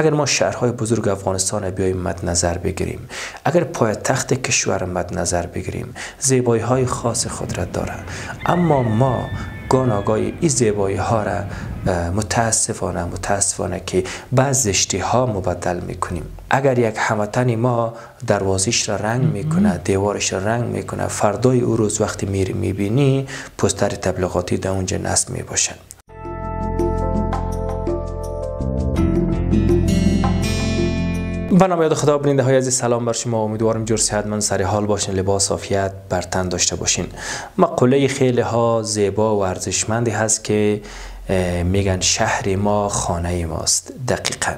اگر ما شهرهای بزرگ افغانستان بیایم مد نظر بگیریم اگر پایتخت کشور مد نظر بگیریم زیبایی های خاص خود را داره اما ما گاناگای این زیبایی ها را متاسفانه متاسفانه که بعض زشتی ها مبدل می‌کنیم. اگر یک هموطن ما دروازش را رنگ می‌کنه دیوارش را رنگ می‌کنه فردای او روز وقتی میری می‌بینی پستر تبلیغاتی در اونجا نصب می‌باشد. به نام یاد خدا بیننده های عزیز سلام بر شما. امیدوارم جور من سر حال باشین لباس عافیت بر تن داشته باشین. مقوله خیلی ها زیبا و ارزشمندی هست که میگن شهر ما خانه ماست. دقیقا.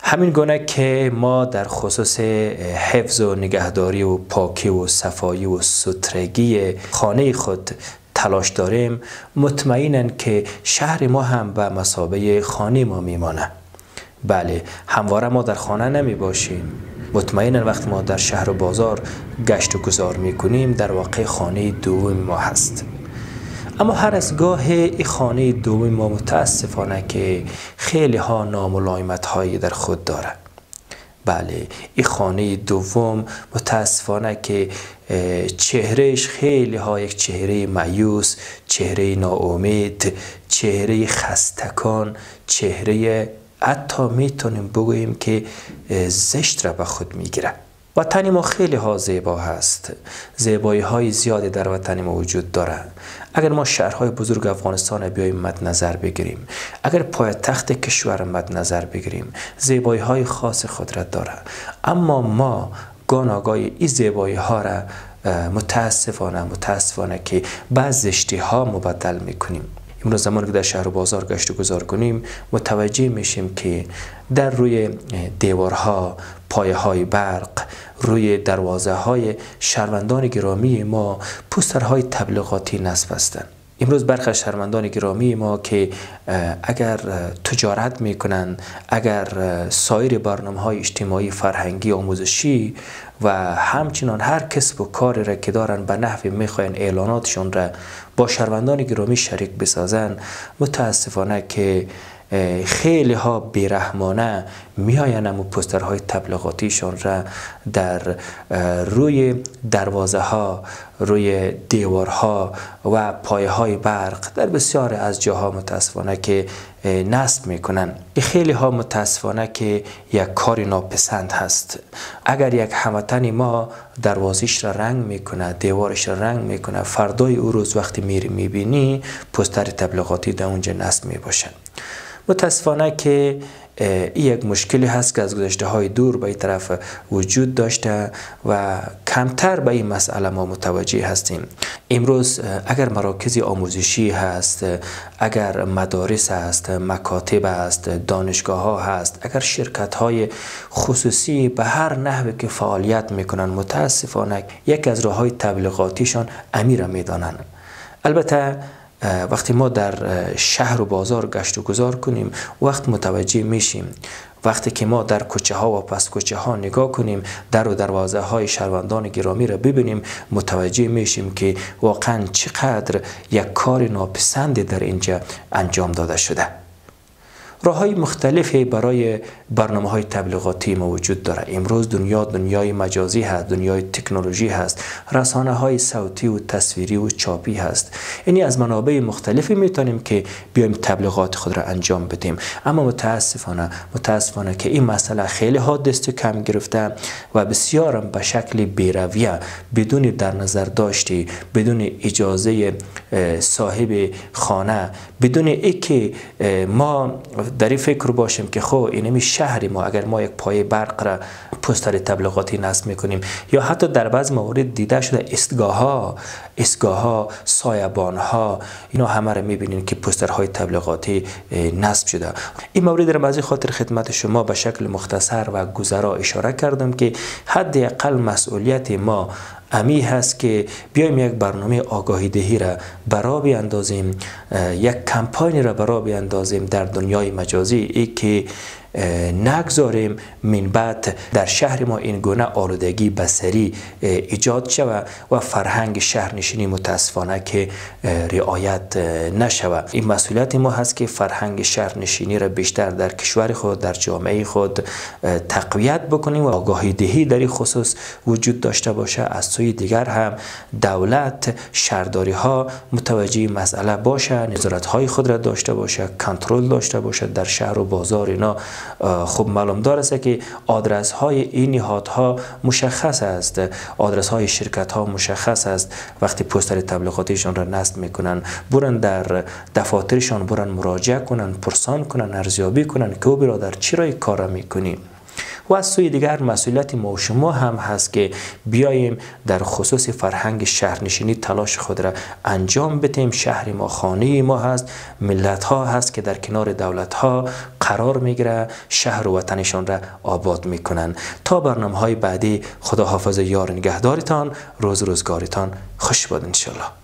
همین گونه که ما در خصوص حفظ و نگهداری و پاکی و صفایی و سترگی خانه خود تلاش داریم مطمئنن که شهر ما هم به مسابه خانه ما میمانه. بله همواره ما در خانه نمی باشیم مطمئنا وقت ما در شهر و بازار گشت و گذار می کنیم در واقع خانه دوم ما هست. اما هر از گاه این خانه دوم ما متاسفانه که خیلی ها ناملایمت هایی در خود داره بله این خانه دوم متاسفانه که چهرهش خیلی ها یک چهره مایوس چهره ناامید چهره خستکان چهره حتی می‌تونیم بگوییم که زشت را به خود می‌گیره. وطن ما خیلی ها زیبا هست. زیبایی های زیادی در وطن ما وجود داره. اگر ما شهرهای بزرگ افغانستان بیایم مد نظر بگیریم. اگر پایتخت کشور مد نظر بگیریم زیبایی های خاص خود را داره. اما ما گاناگای این زیبایی ها را متاسفانه متاسفانه که بعض زشتی ها مبدل می‌کنیم. امروز زمان که در شهر بازار گشت و گذار کنیم متوجه میشیم که در روی دیوارها پایه های برق روی دروازه های شهروندان گرامی ما پوسترهای تبلیغاتی نصب هستند. امروز برخی شهروندان گرامی ما که اگر تجارت می‌کنن اگر سایر برنامه های اجتماعی فرهنگی آموزشی و همچنان هر کسب و کاری را که دارن به نحوی می‌خواین اعلاناتشون را با شهروندان گرامی شریک بسازن متاسفانه که خیلی ها بیرحمانه میاین امو پوسترهای تبلیغاتیشون را در روی دروازه ها روی دیوارها و پایه های برق در بسیار از جاها متاسفانه که نصب می‌کنن خیلی ها متاسفانه که یک کاری ناپسند هست. اگر یک هموطن ما دروازش را رنگ می‌کنه دیوارش را رنگ می‌کنه فردای او روز وقتی میری می‌بینی پوستر تبلیغاتی در اونجا نصب می‌باشن متاسفانه که این یک مشکلی هست که از گذشته های دور به این طرف وجود داشته و کمتر به این مسئله ما متوجه هستیم. امروز اگر مراکز آموزشی هست اگر مدارس هست مکاتب است دانشگاه ها هست اگر شرکت های خصوصی به هر نحوی که فعالیت می‌کنن متاسفانه یک از راه های تبلیغاتیشان امیر می‌دانند. البته وقتی ما در شهر و بازار گشت و گذار کنیم وقت متوجه میشیم. وقتی که ما در کوچه ها و پس کوچه ها نگاه کنیم در و دروازه های شهروندان گرامی را ببینیم متوجه میشیم که واقعا چقدر یک کار ناپسندی در اینجا انجام داده شده. راه های مختلفی برای برنامه های تبلیغاتی ما وجود داره. امروز دنیا دنیای مجازی هست دنیای تکنولوژی هست رسانه های صوتی و تصویری و چاپی هست. یعنی از منابع مختلفی می‌تونیم که بیایم تبلیغات خود را انجام بدیم. اما متاسفانه متاسفانه که این مسئله خیلی ها دست کم گرفته و بسیارم به شکل بیرویه بدون در نظر داشتی بدون اجازه صاحب خانه بدون ای که ما در این فکر باشیم که خب اینمی شهری ما اگر ما یک پای برق را پستر تبلیغاتی نصب می‌کنیم یا حتی در بعض موارد دیده شده استگاه ها استگاه ها سایبان ها اینا همه را می‌بینیم که پسترهای تبلیغاتی نصب شده. این مورد را از خاطر خدمت شما به شکل مختصر و گذرا اشاره کردم که حداقل مسئولیت ما امی هست که بیایم یک برنامه آگاهی دهی را برا بیاندازیم یک کمپاین را برا بیاندازیم در دنیای مجازی ای که نگذاریم من بعد در شهر ما این گونه آلودگی بسری ایجاد شود و فرهنگ شهرنشینی متاسفانه که رعایت نشود این مسئولیت ما هست که فرهنگ شهرنشینی را بیشتر در کشور خود در جامعه خود تقویت بکنیم و آگاهی دهی در این خصوص وجود داشته باشه. از سوی دیگر هم دولت شهرداری ها متوجه مسئله باشه نظارت های خود را داشته باشه کنترل داشته باشه در شهر و بازار اینا. خوب معلوم داره که آدرس های این نهادها مشخص است. آدرس های شرکت ها مشخص است. وقتی پوستر تبلیغاتیشان را نصب می‌کنن برن در دفاترشان برن مراجعه کنن پرسان کنن ارزیابی کنن که او برادر چرا کار می‌کنیم و از سوی دیگر مسئولیت ما و شما هم هست که بیاییم در خصوص فرهنگ شهرنشینی تلاش خود را انجام بدیم. شهر ما خانه ما هست ملت ها هست که در کنار دولت ها قرار می‌گیره شهر و وطنشان را آباد می‌کنن. تا برنامه های بعدی خدا حافظ یار نگهدارتان روز روزگارتان خوش باد انشالله